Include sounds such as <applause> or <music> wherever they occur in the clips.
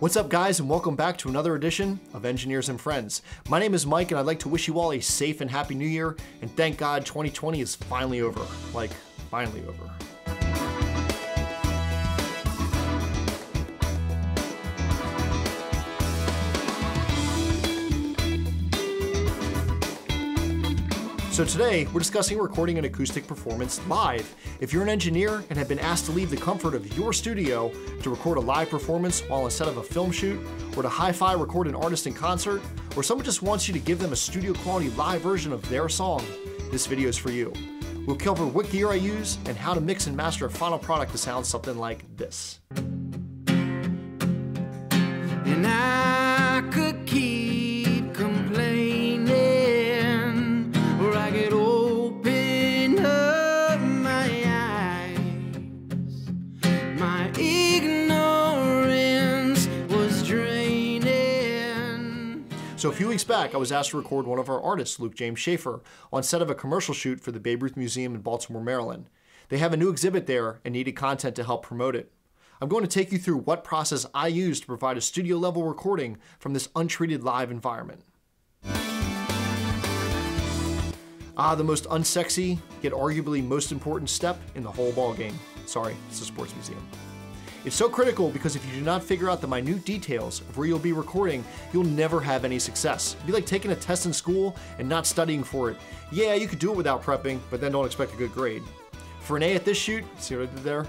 What's up, guys, and welcome back to another edition of Engineers and Friends. My name is Mike, and I'd like to wish you all a safe and happy new year, and thank God 2020 is finally over. Like, finally over. So today, we're discussing recording an acoustic performance live. If you're an engineer and have been asked to leave the comfort of your studio to record a live performance while instead of a film shoot, or to hi-fi record an artist in concert, or someone just wants you to give them a studio quality live version of their song, this video is for you. We'll cover what gear I use and how to mix and master a final product to sound something like this. So a few weeks back, I was asked to record one of our artists, Luke James Schaefer, on set of a commercial shoot for the Babe Ruth Museum in Baltimore, Maryland. They have a new exhibit there and needed content to help promote it. I'm going to take you through what process I use to provide a studio level recording from this untreated live environment. Ah, the most unsexy, yet arguably most important step in the whole ball game. Sorry, it's a sports museum. It's so critical because if you do not figure out the minute details of where you'll be recording, you'll never have any success. It'd be like taking a test in school and not studying for it. Yeah, you could do it without prepping, but then don't expect a good grade. For an A at this shoot, see what I did there?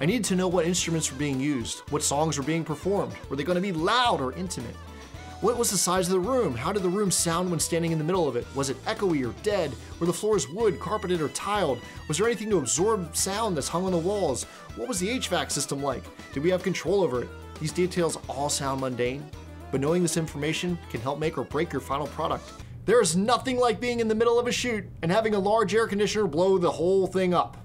I needed to know what instruments were being used, what songs were being performed, were they going to be loud or intimate? What was the size of the room? How did the room sound when standing in the middle of it? Was it echoey or dead? Were the floors wood, carpeted, or tiled? Was there anything to absorb sound that's hung on the walls? What was the HVAC system like? Did we have control over it? These details all sound mundane, but knowing this information can help make or break your final product. There is nothing like being in the middle of a shoot and having a large air conditioner blow the whole thing up.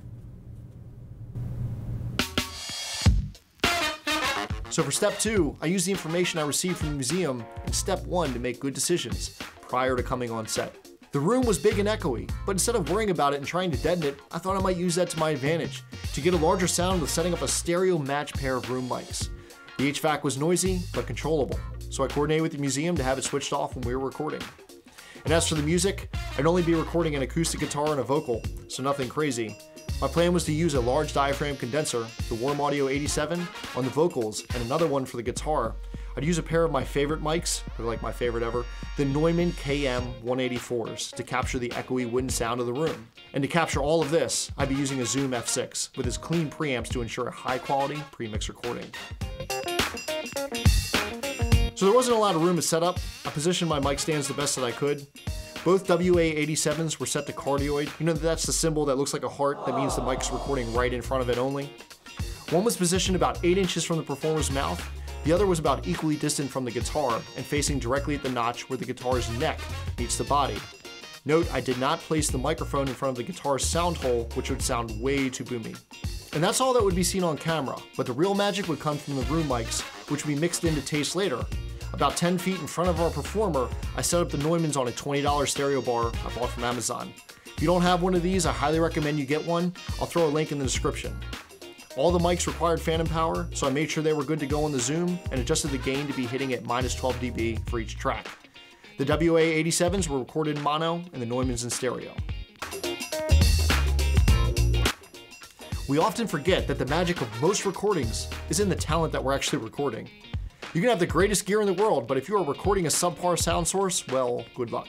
So for step two, I use the information I received from the museum in step one to make good decisions prior to coming on set. The room was big and echoey, but instead of worrying about it and trying to deaden it, I thought I might use that to my advantage to get a larger sound with setting up a stereo match pair of room mics. The HVAC was noisy, but controllable, so I coordinated with the museum to have it switched off when we were recording. And as for the music, I'd only be recording an acoustic guitar and a vocal, so nothing crazy. My plan was to use a large diaphragm condenser, the Warm Audio 87, on the vocals, and another one for the guitar. I'd use a pair of my favorite mics, they're like my favorite ever, the Neumann KM 184s to capture the echoey wooden sound of the room. And to capture all of this, I'd be using a Zoom F6 with its clean preamps to ensure a high quality pre-mix recording. So there wasn't a lot of room to set up. I positioned my mic stands the best that I could. Both WA87s were set to cardioid. You know that's the symbol that looks like a heart that means the mic's recording right in front of it only. One was positioned about 8 inches from the performer's mouth, the other was about equally distant from the guitar and facing directly at the notch where the guitar's neck meets the body. Note, I did not place the microphone in front of the guitar's sound hole, which would sound way too boomy. And that's all that would be seen on camera, but the real magic would come from the room mics, which would be mixed into taste later. About 10 feet in front of our performer, I set up the Neumanns on a $20 stereo bar I bought from Amazon. If you don't have one of these, I highly recommend you get one. I'll throw a link in the description. All the mics required phantom power, so I made sure they were good to go on the zoom and adjusted the gain to be hitting at minus 12 dB for each track. The WA87s were recorded in mono and the Neumanns in stereo. We often forget that the magic of most recordings is in the talent that we're actually recording. You can have the greatest gear in the world, but if you are recording a subpar sound source, well, good luck.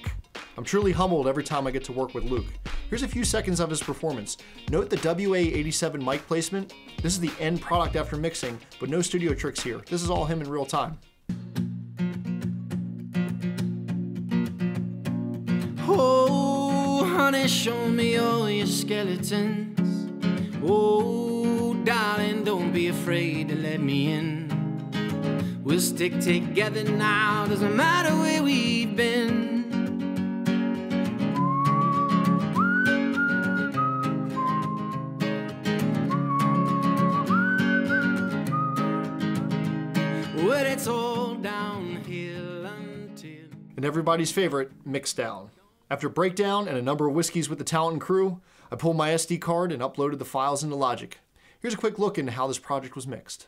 I'm truly humbled every time I get to work with Luke. Here's a few seconds of his performance. Note the WA87 mic placement. This is the end product after mixing, but no studio tricks here. This is all him in real time. Oh, honey, show me all your skeletons. Oh, darling, don't be afraid to let me in. We'll stick together now, doesn't matter where we've been. When it's all downhill until. And everybody's favorite, mix down. After breakdown and a number of whiskeys with the talent and crew, I pulled my SD card and uploaded the files into Logic. Here's a quick look into how this project was mixed.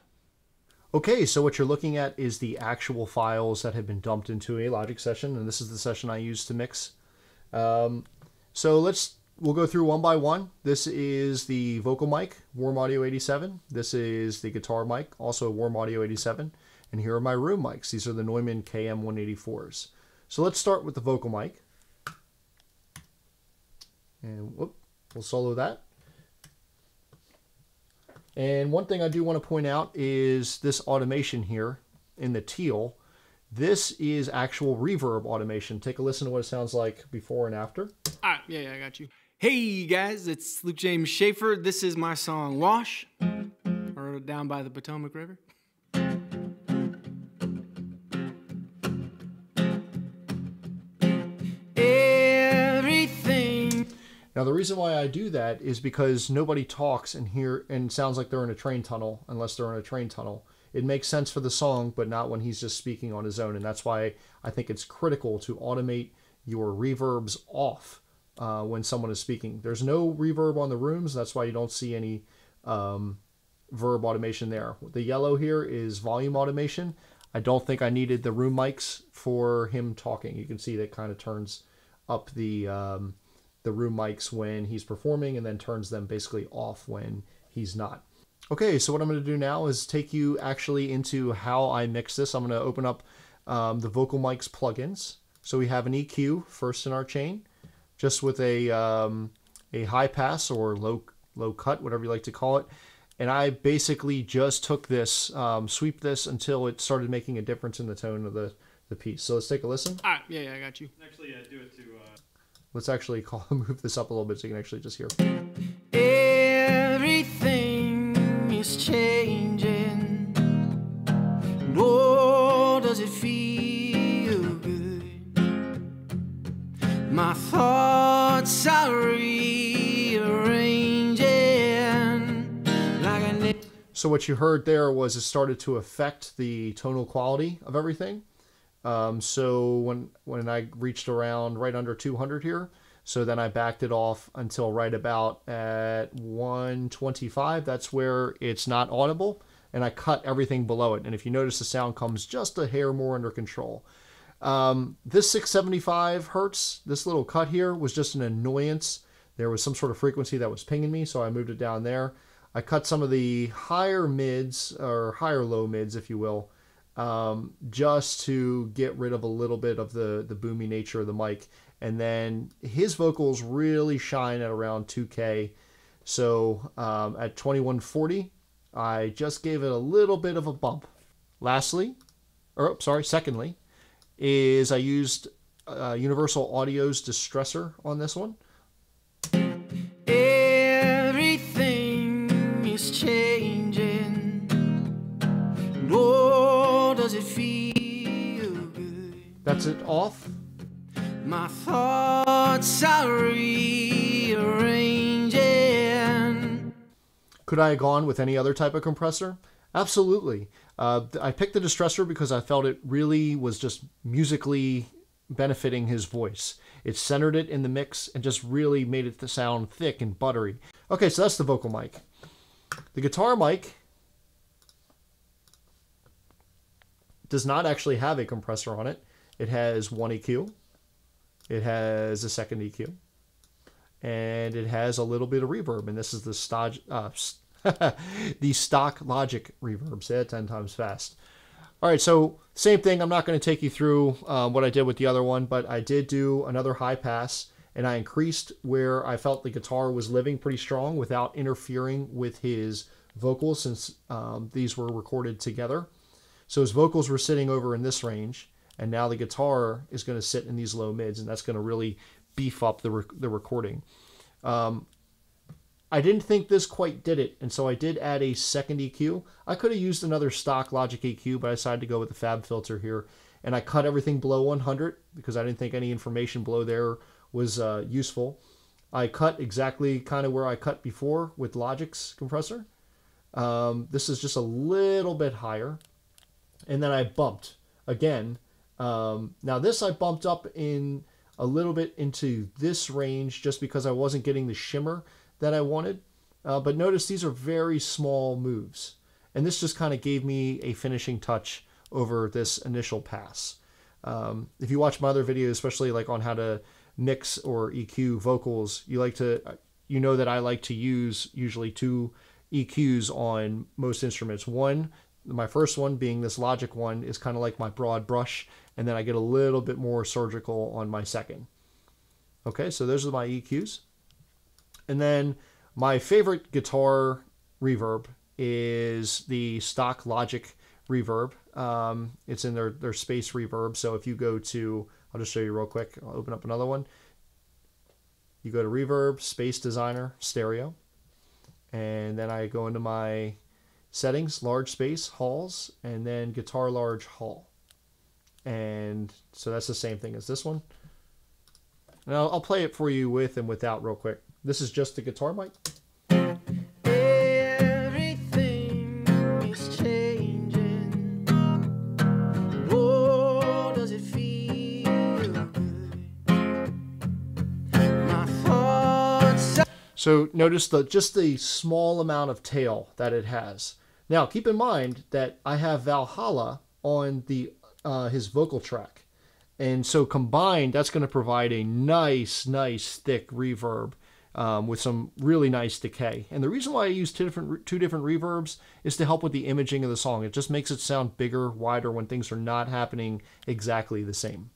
Okay, so what you're looking at is the actual files that have been dumped into a Logic session, and this is the session I used to mix. Um, so let's we'll go through one by one. This is the vocal mic, Warm Audio 87. This is the guitar mic, also Warm Audio 87. And here are my room mics. These are the Neumann KM184s. So let's start with the vocal mic. And whoop, we'll solo that. And one thing I do want to point out is this automation here in the teal. This is actual reverb automation. Take a listen to what it sounds like before and after. All right, yeah, yeah, I got you. Hey guys, it's Luke James Schaefer. This is my song Wash, or Down by the Potomac River. Now the reason why I do that is because nobody talks and hear and sounds like they're in a train tunnel unless they're in a train tunnel. It makes sense for the song, but not when he's just speaking on his own, and that's why I think it's critical to automate your reverbs off uh, when someone is speaking. There's no reverb on the rooms. That's why you don't see any um, verb automation there. The yellow here is volume automation. I don't think I needed the room mics for him talking. You can see that kind of turns up the um, the room mics when he's performing and then turns them basically off when he's not. Okay, so what I'm going to do now is take you actually into how I mix this. I'm going to open up um, the Vocal Mics plugins. So we have an EQ first in our chain just with a um, a high pass or low low cut, whatever you like to call it. And I basically just took this, um, sweep this until it started making a difference in the tone of the, the piece. So let's take a listen. All right, yeah, yeah, I got you. Actually, uh, do it to. Uh... Let's actually <laughs> call, move this up a little bit so you can actually just hear. Everything is changing. Oh, does it feel good? My thoughts are rearranging like a So what you heard there was it started to affect the tonal quality of everything. Um, so when when I reached around right under 200 here, so then I backed it off until right about at 125. That's where it's not audible, and I cut everything below it. And if you notice, the sound comes just a hair more under control. Um, this 675 hertz, this little cut here was just an annoyance. There was some sort of frequency that was pinging me, so I moved it down there. I cut some of the higher mids or higher low mids, if you will, um, just to get rid of a little bit of the the boomy nature of the mic. And then his vocals really shine at around 2K. So um, at 2140, I just gave it a little bit of a bump. Lastly, or sorry, secondly, is I used uh, Universal Audio's distressor on this one. That's it off. My thoughts are rearranging. Could I have gone with any other type of compressor? Absolutely. Uh, I picked the distressor because I felt it really was just musically benefiting his voice. It centered it in the mix and just really made it sound thick and buttery. Okay, so that's the vocal mic. The guitar mic does not actually have a compressor on it. It has one EQ. It has a second EQ. And it has a little bit of reverb. And this is the stock, uh, <laughs> the stock Logic reverb. Say that 10 times fast. All right, so same thing. I'm not going to take you through uh, what I did with the other one, but I did do another high pass, and I increased where I felt the guitar was living pretty strong without interfering with his vocals, since um, these were recorded together. So his vocals were sitting over in this range, and now the guitar is going to sit in these low mids, and that's going to really beef up the the recording. Um, I didn't think this quite did it, and so I did add a second EQ. I could have used another stock Logic EQ, but I decided to go with the Fab filter here, and I cut everything below 100 because I didn't think any information below there was uh, useful. I cut exactly kind of where I cut before with Logic's compressor. Um, this is just a little bit higher, and then I bumped again. Um, now this I bumped up in a little bit into this range just because I wasn't getting the shimmer that I wanted. Uh, but notice these are very small moves. And this just kind of gave me a finishing touch over this initial pass. Um, if you watch my other videos, especially like on how to mix or EQ vocals, you like to, you know that I like to use usually two EQs on most instruments. One, my first one being this Logic one is kind of like my broad brush, and then I get a little bit more surgical on my second. Okay, so those are my EQs. And then my favorite guitar reverb is the stock Logic reverb. Um, it's in their, their space reverb. So if you go to, I'll just show you real quick. I'll open up another one. You go to reverb, space designer, stereo. And then I go into my settings, large space, halls, and then guitar large hall. And so that's the same thing as this one. And I'll, I'll play it for you with and without real quick. This is just the guitar mic. Everything is changing. Oh, does it feel good? My thoughts are So notice the just the small amount of tail that it has. Now keep in mind that I have Valhalla on the uh, his vocal track, and so combined that's going to provide a nice, nice thick reverb um, with some really nice decay. And the reason why I use two different two different reverbs is to help with the imaging of the song. It just makes it sound bigger, wider when things are not happening exactly the same.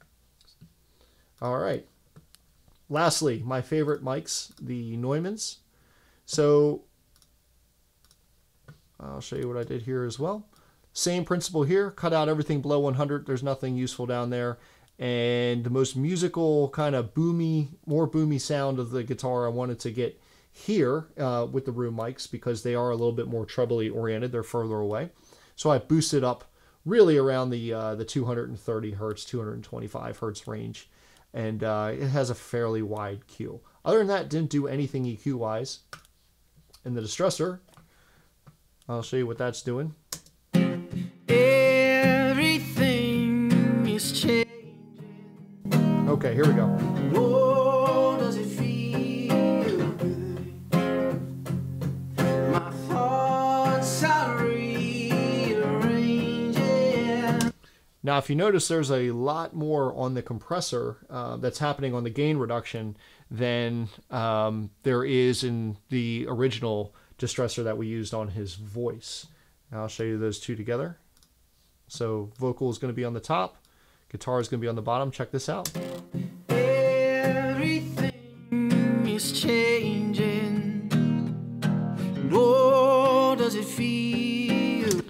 All right. Lastly, my favorite mics, the Neumanns. So I'll show you what I did here as well. Same principle here, cut out everything below 100. There's nothing useful down there. And the most musical kind of boomy, more boomy sound of the guitar I wanted to get here uh, with the room mics because they are a little bit more trebly oriented. They're further away. So I boosted up really around the uh, the 230 hertz, 225 hertz range, and uh, it has a fairly wide Q. Other than that, didn't do anything EQ wise. And the distressor, I'll show you what that's doing. Everything is changing. Okay, here we go. Oh, does it feel good? My thoughts are rearranging. Now, if you notice, there's a lot more on the compressor uh, that's happening on the gain reduction than um, there is in the original distressor that we used on his voice. Now, I'll show you those two together. So, vocal is going to be on the top, guitar is going to be on the bottom. Check this out. Everything is changing. Oh, does it feel?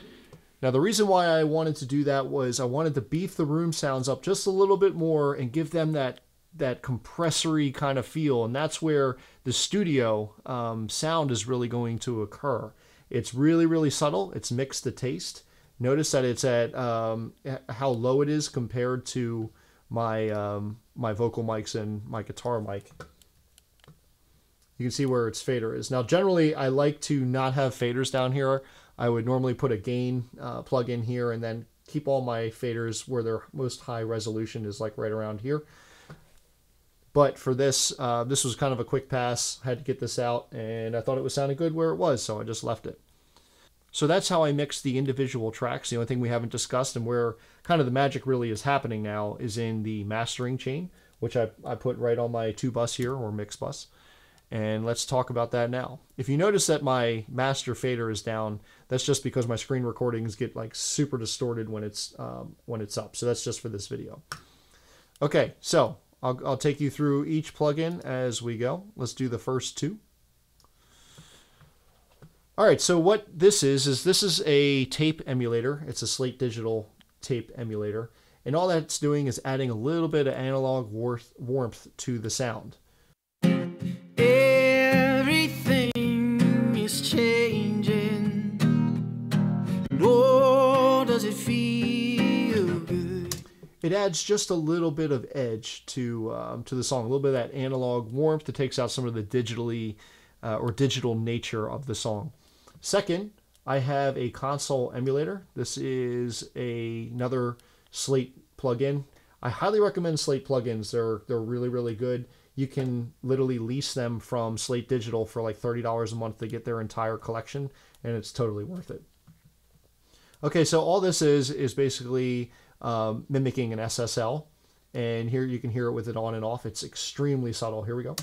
Now, the reason why I wanted to do that was I wanted to beef the room sounds up just a little bit more and give them that that compressory kind of feel, and that's where the studio um, sound is really going to occur. It's really, really subtle. It's mixed to taste. Notice that it's at um, how low it is compared to my um, my vocal mics and my guitar mic. You can see where its fader is. Now, generally, I like to not have faders down here. I would normally put a gain uh, plug in here and then keep all my faders where their most high resolution is like right around here. But for this, uh, this was kind of a quick pass. I had to get this out, and I thought it was sounding good where it was, so I just left it. So that's how I mix the individual tracks. The only thing we haven't discussed and where kind of the magic really is happening now is in the mastering chain, which I, I put right on my two bus here or mix bus. And let's talk about that now. If you notice that my master fader is down, that's just because my screen recordings get like super distorted when it's um, when it's up. So that's just for this video. Okay, so I'll, I'll take you through each plugin as we go. Let's do the first two. All right, so what this is is this is a tape emulator. It's a Slate Digital tape emulator, and all that's doing is adding a little bit of analog warmth warmth to the sound. Everything is changing. Oh, does it feel good? It adds just a little bit of edge to um, to the song, a little bit of that analog warmth that takes out some of the digitally uh, or digital nature of the song. Second, I have a console emulator. This is a, another Slate plugin. I highly recommend Slate plugins. They're they're really really good. You can literally lease them from Slate Digital for like thirty dollars a month to get their entire collection, and it's totally worth it. Okay, so all this is is basically um, mimicking an SSL, and here you can hear it with it on and off. It's extremely subtle. Here we go.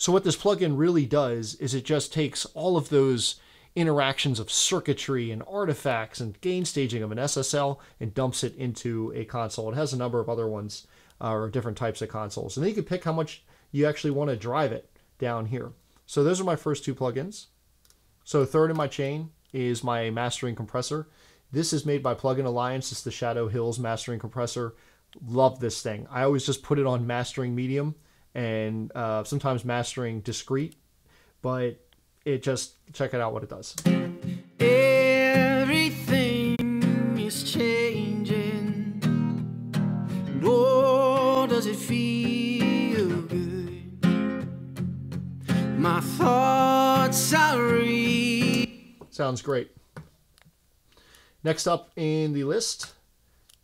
So what this plugin really does is it just takes all of those interactions of circuitry and artifacts and gain staging of an SSL and dumps it into a console. It has a number of other ones uh, or different types of consoles. And then you can pick how much you actually want to drive it down here. So those are my first two plugins. So third in my chain is my mastering compressor. This is made by Plugin Alliance. It's the Shadow Hills mastering compressor. Love this thing. I always just put it on mastering medium and uh, sometimes mastering discrete, but it just check it out what it does. Everything is changing. Oh, does it feel good? My thoughts are re- Sounds great. Next up in the list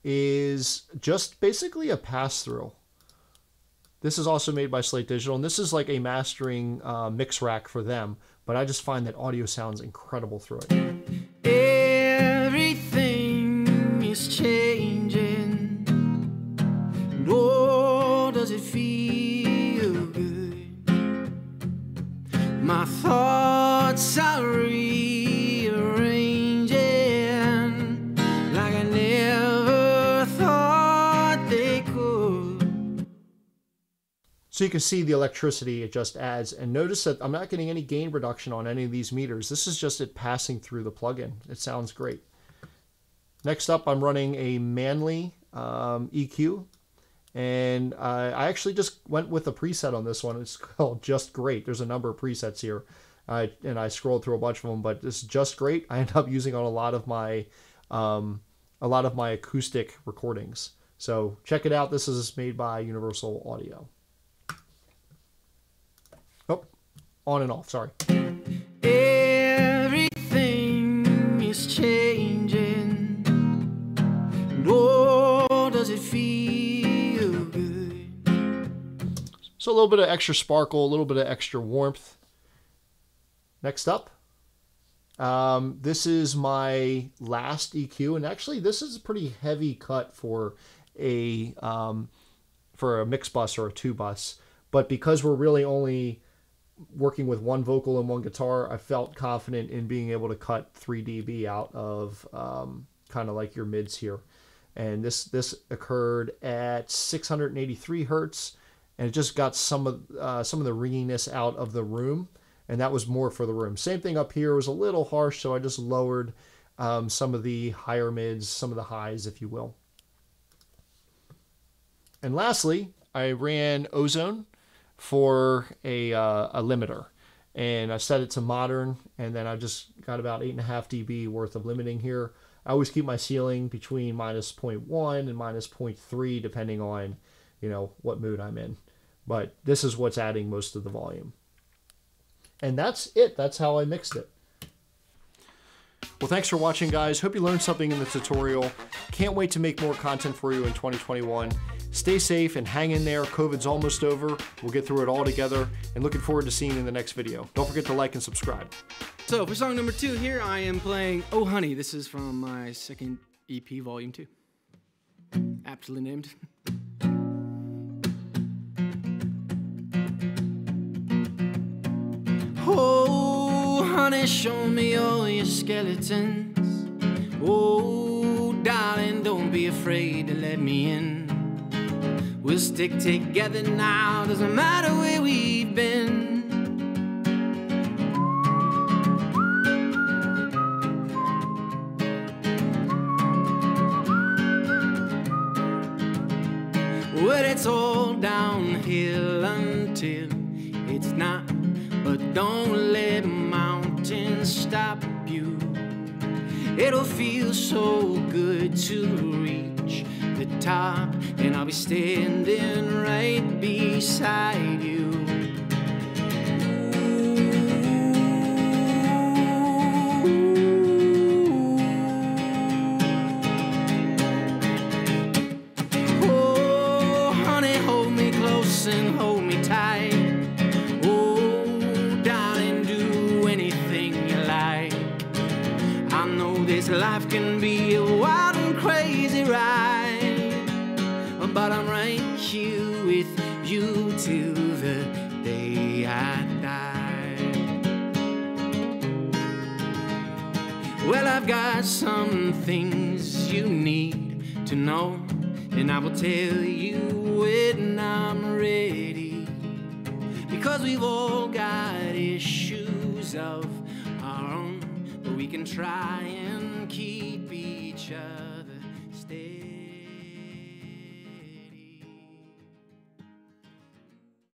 is just basically a pass through. This is also made by Slate Digital, and this is like a mastering uh, mix rack for them. But I just find that audio sounds incredible through it. So you can see the electricity it just adds. And notice that I'm not getting any gain reduction on any of these meters. This is just it passing through the plugin. It sounds great. Next up, I'm running a Manley um, EQ. And uh, I actually just went with a preset on this one. It's <laughs> called Just Great. There's a number of presets here. I, and I scrolled through a bunch of them, but this is Just Great. I end up using on a lot of my um, a lot of my acoustic recordings. So check it out. This is made by Universal Audio. Oh, on and off. Sorry. Everything is changing. Oh, does it feel good? So a little bit of extra sparkle, a little bit of extra warmth. Next up, um, this is my last EQ, and actually this is a pretty heavy cut for a um, for a mix bus or a two bus. But because we're really only working with one vocal and one guitar, I felt confident in being able to cut 3 dB out of um, kind of like your mids here. And this this occurred at 683 hertz, and it just got some of uh, some of the ringiness out of the room, and that was more for the room. Same thing up here was a little harsh, so I just lowered um, some of the higher mids, some of the highs, if you will. And lastly, I ran Ozone for a, uh, a limiter. And I set it to modern, and then I just got about 8.5 dB worth of limiting here. I always keep my ceiling between minus 0.1 and minus 0.3, depending on, you know, what mood I'm in. But this is what's adding most of the volume. And that's it. That's how I mixed it. Well, thanks for watching, guys. Hope you learned something in the tutorial. Can't wait to make more content for you in 2021. Stay safe and hang in there. COVID's almost over. We'll get through it all together and looking forward to seeing you in the next video. Don't forget to like and subscribe. So for song number two here, I am playing Oh Honey. This is from my second EP, Volume 2. Aptly named. <laughs> Oh, honey, show me all your skeletons. Oh, darling, don't be afraid to let me in. We'll stick together now, doesn't matter where we've been. Well, it's all downhill until it's not. But don't let mountains stop you. It'll feel so good to reach the top, and I'll be standing right beside you. Oh, honey, hold me close and hold me tight. Oh, darling, do anything you like. I know this life can be a wild and crazy ride, but I'm right here with you till the day I die. Well, I've got some things you need to know, and I will tell you when I'm ready. Because we've all got issues of our own, but we can try and keep each other steady.